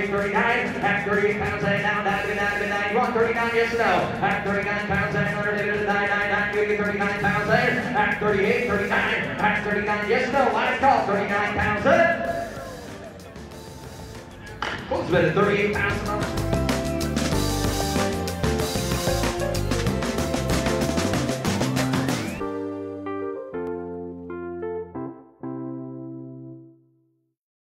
39, at 38 pounds and now 99, to 91, 39, yes no? At 39 pounds and under to 39 pounds and At 38, 39, at 39, yes no? Last call, 39 pounds in. Who's at 38 pounds